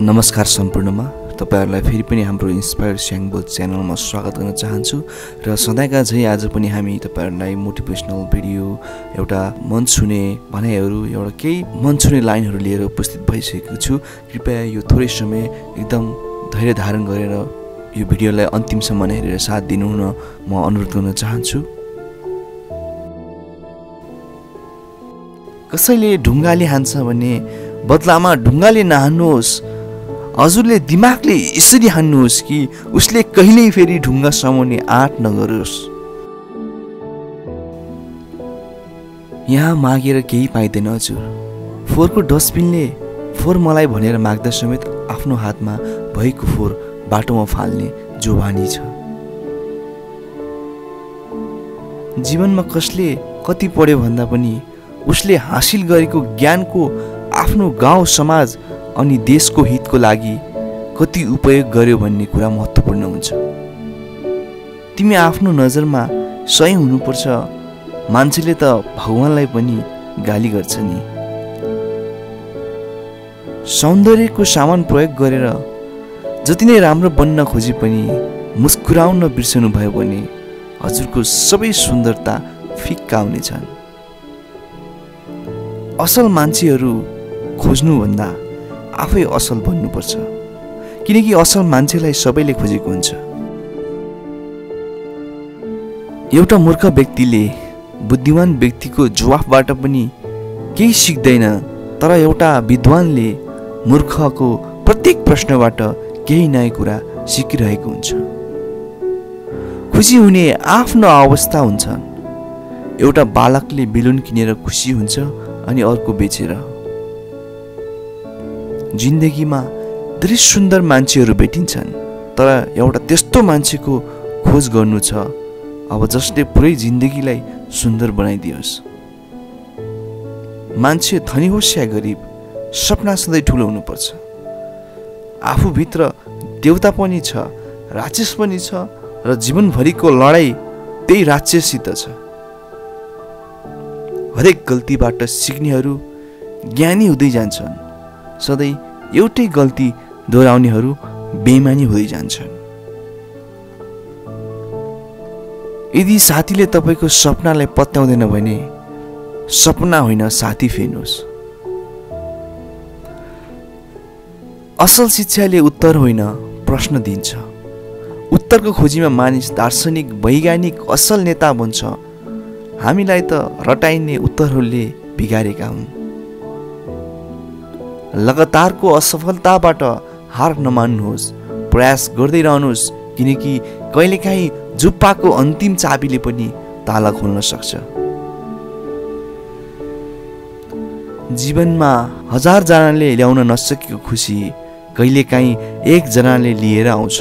नमस्कार सम्पूर्णमा। तपाईँहरूलाई फेरि पनि हाम्रो इन्सपायर स्याङबो च्यानलमा स्वागत गर्न चाहन्छु र सधैँका झै आज पनि हामी तपाईँहरूलाई मोटिभेसनल भिडियो एउटा मन छुने भनाइहरू एउटा केही मन छुने लाइनहरू लिएर उपस्थित भइसकेको छु। कृपया यो थोरै समय एकदम धैर्य धारण गरेर यो भिडियोलाई अन्तिमसम्म हेरेर साथ दिनु हुन म अनुरोध गर्न चाहन्छु। कसैले ढुङ्गाले हान्छ भने बदलामा ढुङ्गाले नहान्नुहोस्। हजुरले दिमागले यसरी हान्नुहोस् कि उसले कहिल्यै फेरि ढुङ्गा समाउने आँट नगरोस्। यहाँ मागेर केही पाइँदैन हजुर। फोहोरको डस्टबिनले फोहोर मलाई भनेर माग्दा समेत आफ्नो हातमा भएको फोहोर बाटोमा फाल्ने जोबानी छ। जीवनमा कसले कति पढ्यो भन्दा पनि उसले हासिल गरेको ज्ञानको आफ्नो गाउँ समाज अनि देशको हितको लागि कति उपयोग गर्यो भन्ने कुरा महत्त्वपूर्ण हुन्छ। तिमी आफ्नो नजरमा सही हुनुपर्छ मान्छेले त भगवान्लाई पनि गाली गर्छ नि। सौन्दर्यको सामान प्रयोग गरेर जति नै राम्रो बन्न खोजे पनि मुस्कुराउन बिर्सनु भयो भने हजुरको सबै सुन्दरता फिक्का हुनेछन् असल मान्छेहरू खोज्नुभन्दा आफै असल बन्नुपर्छ किनकि असल मान्छेलाई सबैले खोजेको हुन्छ। एउटा मूर्ख व्यक्तिले बुद्धिमान व्यक्तिको जवाफबाट पनि केही सिक्दैन तर एउटा विद्वानले मूर्खको प्रत्येक प्रश्नबाट केही नयाँ कुरा सिकिरहेको हुन्छ। खुसी हुने आफ्नो अवस्था हुन्छ। एउटा बालकले बेलुन किनेर खुसी हुन्छ अनि अर्को बेचेर। जिन्दगीमा धेरै सुन्दर मान्छेहरू भेटिन्छन् तर एउटा त्यस्तो मान्छेको खोज गर्नु छ अब जसले पुरै जिन्दगीलाई सुन्दर बनाइदियोस्। मान्छे धनी होस् या गरिब सपना सधैँ ठुलो हुनुपर्छ। आफूभित्र देउता पनि छ राक्षस पनि छ र जीवनभरिको लडाइँ त्यही राक्षससित छ। हरेक गल्तीबाट सिक्नेहरू ज्ञानी हुँदै जान्छन्। सधैँ एउटै गल्ती दोहोऱ्याउनेहरू बेमानी हुँदै जान्छन्। यदि साथीले तपाईँको सपनालाई पत्याउँदैन भने सपना होइन साथी फेर्नुहोस्। असल शिक्षाले उत्तर होइन प्रश्न दिन्छ। उत्तरको खोजीमा मानिस दार्शनिक वैज्ञानिक असल नेता बन्छ। हामीलाई त रटाइने उत्तरहरूले बिगारेका हुन्। लगातारको असफलताबाट हार नमान्नुहोस् प्रयास गर्दै रहनुहोस् किनकि कहिलेकाहीँ जुप्पाको अन्तिम चाबीले पनि ताला खोल्न सक्छ। जीवनमा हजारजनाले ल्याउन नसकेको खुसी कहिलेकाहीँ एकजनाले लिएर आउँछ।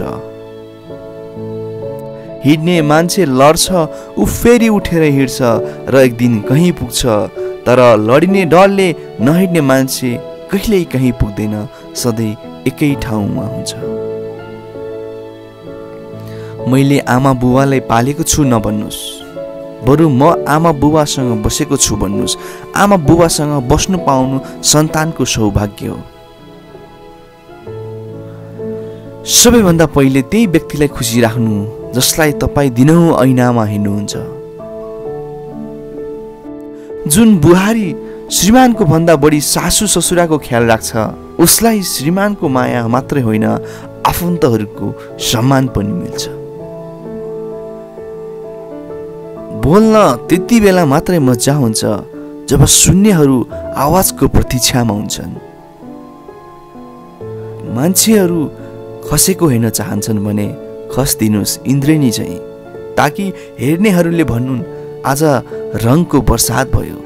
हिँड्ने मान्छे लड्छ ऊ फेरि उठेर हिँड्छ र एक दिन कहीँ पुग्छ। तर लडिने डरले नहिँड्ने मान्छे कहिल्यै कहीँ पुग्दैन सधैँ एकै ठाउँमा हुन्छ। मैले आमा बुबालाई पालेको छु नभन्नुहोस् बरु म आमा बुबासँग बसेको छु भन्नुहोस् आमा बुबासँग बस्नु पाउनु सन्तानको सौभाग्य हो। सबैभन्दा पहिले त्यही व्यक्तिलाई खुसी राख्नु जसलाई तपाईँ दिनहुँ ऐनामा हिँड्नुहुन्छ। जुन बुहारी श्रीमानको भन्दा बढी सासु ससुराको ख्याल राख्छ उसलाई श्रीमानको माया मात्रै होइन आफन्तहरूको सम्मान पनि मिल्छ। बोल्न त्यति बेला मात्रै मजा हुन्छ जब सुन्नेहरू आवाजको प्रतीक्षामा हुन्छन्। मान्छेहरू खसेको हेर्न चाहन्छन् भने खस दिनुहोस् इन्द्रेणी चाहिँ ताकि हेर्नेहरूले भन्नुन् आज रङको बर्सात भयो।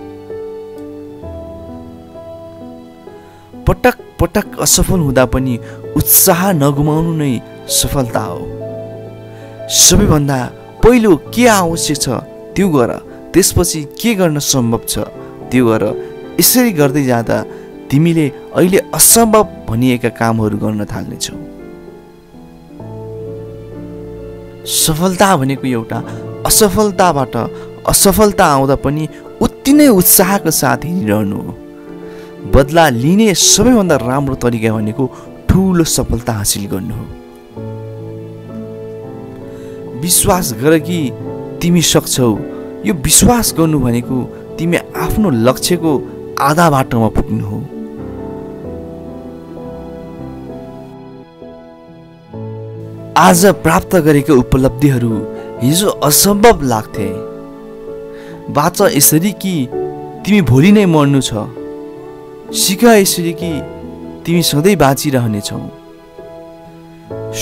पटक पटक असफल हुँदा पनि उत्साह नगुमाउनु नै सफलता हो। सबैभन्दा पहिलो के आवश्यक छ त्यो गर। त्यसपछि के गर्न सम्भव छ त्यो गर। यसरी गर्दै जाँदा तिमीले अहिले असम्भव भनिएका कामहरू गर्न थाल्नेछौ। सफलता भनेको एउटा असफलताबाट असफलता आउँदा पनि उति नै उत्साहको साथ हिँडिरहनु हो। बदला लिने सबैभन्दा राम्रो तरिका भनेको ठुलो सफलता हासिल गर्नु हो। विश्वास गर कि तिमी सक्छौ यो विश्वास गर्नु भनेको तिमी आफ्नो लक्ष्यको आधा बाटोमा पुग्नु हो। आज प्राप्त गरेका उपलब्धिहरू हिजो असम्भव लाग्थे। बाँच यसरी कि तिमी भोलि नै मर्नु छ? सिक यसरी कि तिमी सधैँ बाँचिरहनेछौ?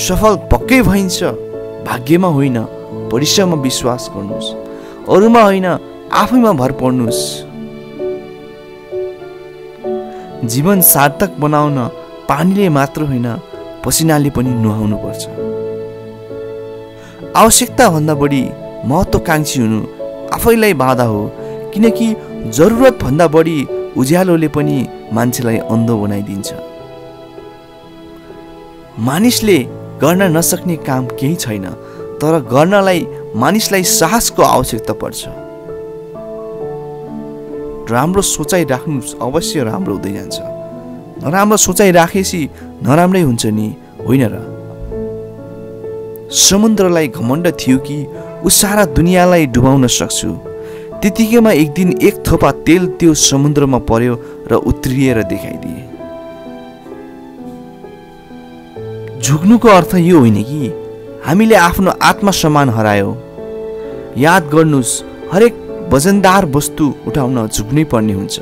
सफल पक्कै भइन्छ। भाग्यमा होइन परिश्रममा विश्वास गर्नुहोस्। अरूमा होइन आफैमा भर पर्नुहोस्। जीवन सार्थक बनाउन पानीले मात्र होइन पसिनाले पनि नुहाउनु पर्छ आवश्यकताभन्दा बढी महत्त्वकाङ्क्षी हुनु आफैलाई बाधा हो। किनकि जरुरतभन्दा बढी उज्यालोले पनि मान्छेलाई अन्धो बनाइदिन्छ। मानिसले गर्न नसक्ने काम केही छैन तर गर्नलाई मानिसलाई साहसको आवश्यकता पर्छ। राम्रो सोचाइ राख्नु अवश्य राम्रो हुँदै जान्छ। नराम्रो सोचाइ राखेपछि नराम्रै हुन्छ नि होइन र? समुद्रलाई घमण्ड थियो कि ऊ सारा दुनियाँलाई डुबाउन सक्छु। त्यतिकैमा एक दिन एक थोपा तेल त्यो समुद्रमा पर्यो र उत्रिएर देखाइदिए। झुक्नुको अर्थ यो होइन कि हामीले आफ्नो आत्मसम्मान हरायो। याद गर्नुहोस् हरेक वजनदार वस्तु उठाउन झुक्नै पर्ने हुन्छ।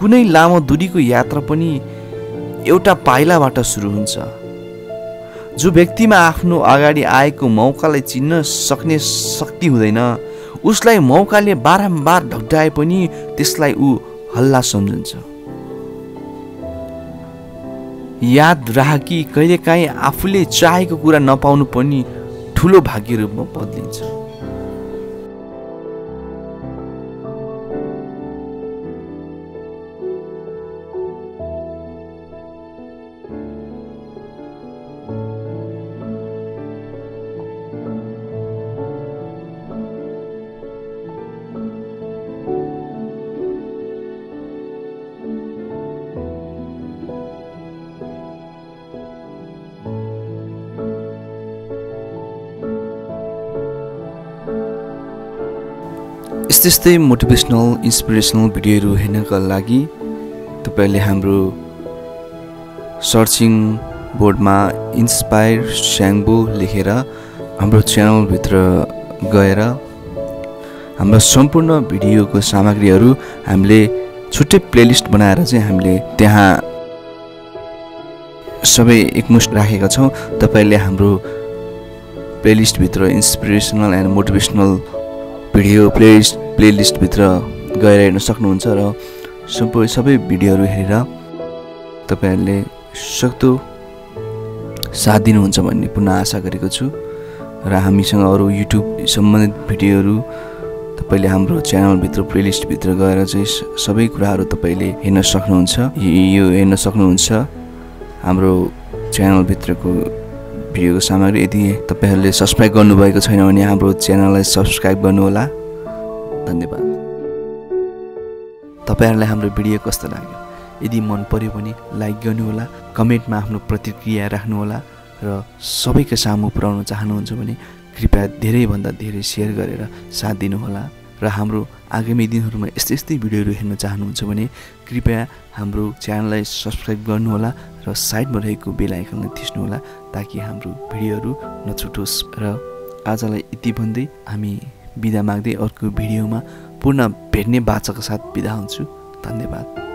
कुनै लामो दूरीको यात्रा पनि एउटा पाइलाबाट सुरु हुन्छ। जो व्यक्तिमा आफ्नो अगाडि आएको मौकालाई चिन्न सक्ने शक्ति हुँदैन उसलाई मौकाले बारम्बार ढकढाए पनि त्यसलाई ऊ हल्ला सम्झन्छ। याद राख कि कहिलेकाहीँ आफूले चाहेको कुरा नपाउनु पनि ठुलो भाग्य रूपमा बदलिन्छ। यस्तै यस्तै मोटिभेसनल इन्सपिरेसनल भिडियोहरू हेर्नका लागि तपाईँहरूले हाम्रो सर्चिङ बोर्डमा इन्सपायर स्याङ्बो लेखेर हाम्रो च्यानलभित्र गएर हाम्रो सम्पूर्ण भिडियोको सामग्रीहरू हामीले छुट्टै प्लेलिस्ट बनाएर चाहिँ हामीले त्यहाँ सबै एकमुष्ट राखेका छौँ। तपाईँहरूले हाम्रो प्लेलिस्टभित्र inspirational and motivational video playlist प्लेलिस्टभित्र गएर हेर्न सक्नुहुन्छ र सबै सबै भिडियोहरू हेरेर तपाईँहरूले सक्दो साथ दिनुहुन्छ भन्ने पुनः आशा गरेको छु र हामीसँग अरू युट्युब सम्बन्धित भिडियोहरू तपाईँले हाम्रो च्यानलभित्र प्लेलिस्टभित्र गएर चाहिँ सबै कुराहरू तपाईँले हेर्न सक्नुहुन्छ। यो हेर्न सक्नुहुन्छ हाम्रो च्यानलभित्रको भिडियोको सामग्री यदि तपाईँहरूले सब्सक्राइब गर्नुभएको छैन भने हाम्रो च्यानललाई सब्सक्राइब गर्नुहोला। धन्यवाद। तपाईँहरूलाई हाम्रो भिडियो कस्तो लाग्यो? यदि मन पर्यो भने लाइक गर्नुहोला कमेन्टमा आफ्नो प्रतिक्रिया राख्नुहोला र सबैको सामु पुऱ्याउन चाहनुहुन्छ भने कृपया धेरैभन्दा धेरै सेयर गरेर साथ दिनुहोला। र हाम्रो आगामी दिनहरूमा यस्तै यस्तै भिडियोहरू हेर्न चाहनुहुन्छ भने कृपया हाम्रो च्यानललाई सब्सक्राइब गर्नुहोला र साइडमा रहेको बेल आइकनलाई थिच्नुहोला ताकि हाम्रो भिडियोहरू नछुटोस् र आजलाई यति भन्दै हामी बिदा माग्दै अर्को भिडियोमा पुनः भेट्ने बाचाको साथ बिदा हुन्छु। धन्यवाद।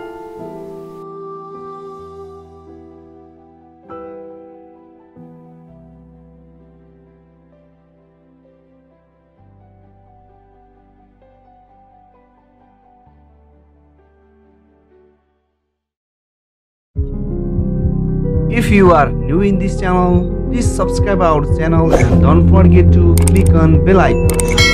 You are new in this channel, please subscribe our channel and don't forget to click on bell icon.